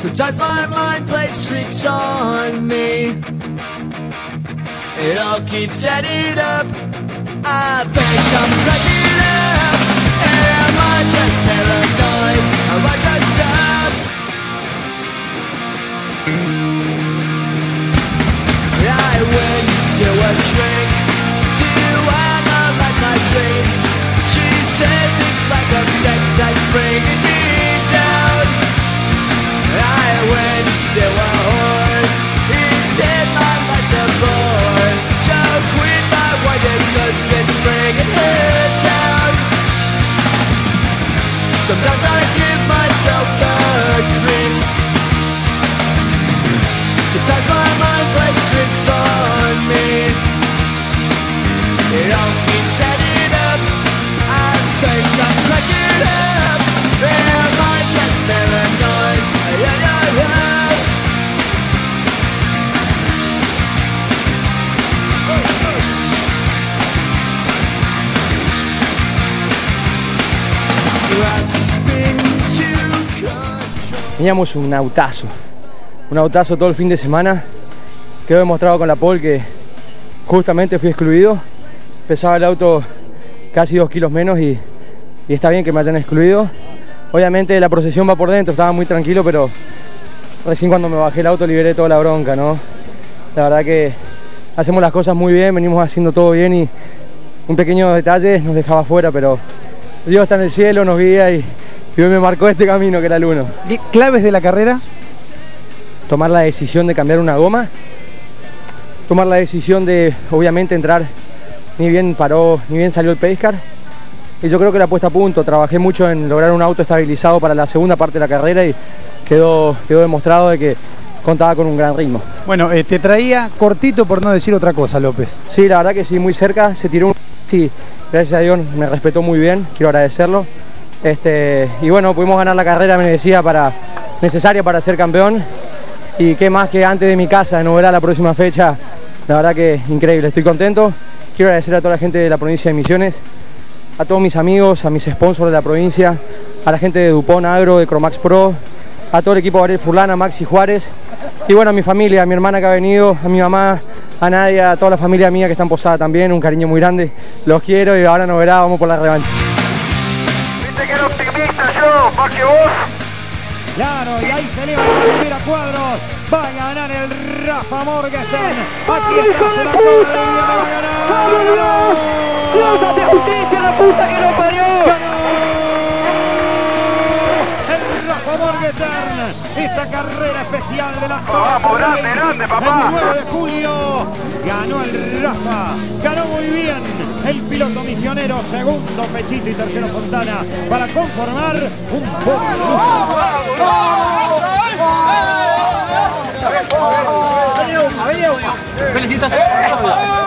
Sometimes my mind plays tricks on me. It all keeps adding up. I think I'm cracking seu amor. Teníamos un autazo, un autazo todo el fin de semana. Quedó demostrado con la pole que justamente fui excluido. Pesaba el auto casi dos kilos menos y, y está bien que me hayan excluido. Obviamente la procesión va por dentro, estaba muy tranquilo, pero recién cuando me bajé el auto liberé toda la bronca, ¿no? La verdad que hacemos las cosas muy bien, venimos haciendo todo bien y un pequeño detalle nos dejaba fuera, pero Dios está en el cielo, nos guía y, y hoy me marcó este camino que era el uno. ¿Qué ¿Claves de la carrera? tomar la decisión de cambiar una goma, tomar la decisión de obviamente entrar, ni bien paró, ni bien salió el Pescar. Y yo creo que la puesta a punto, trabajé mucho en lograr un auto estabilizado para la segunda parte de la carrera y quedó, quedó demostrado de que contaba con un gran ritmo. Bueno, eh, te traía cortito por no decir otra cosa, López. Sí, la verdad que sí, muy cerca, se tiró un... Sí, gracias a Dios me respetó muy bien, quiero agradecerlo. Este, y bueno, pudimos ganar la carrera, me decía, para, necesaria para ser campeón. Y qué más que antes de mi casa, de novedad la próxima fecha. La verdad que increíble, estoy contento. Quiero agradecer a toda la gente de la provincia de Misiones, a todos mis amigos, a mis sponsors de la provincia, a la gente de Dupont Agro, de Cromax Pro, a todo el equipo de Ariel Furlana, Maxi Juárez, y bueno, a mi familia, a mi hermana que ha venido, a mi mamá, a Nadia, a toda la familia mía que está en Posada también, un cariño muy grande, los quiero y ahora no verá, vamos por la revancha. Viste que era optimista yo, más que vos. Claro, y ahí se eleva la primera cuadros. Va a ganar el Rafa Morgenstern. Aquí está, se la cobra de bien, va a ganar. ¡Ganó! justicia, la puta que lo parió! Esta carrera especial de las Vamos, grande, grande, papá. El 9 de julio ganó el Rafa. Ganó muy bien el piloto misionero. Segundo Pechito y tercero Fontana para conformar un podio. Felicitaciones.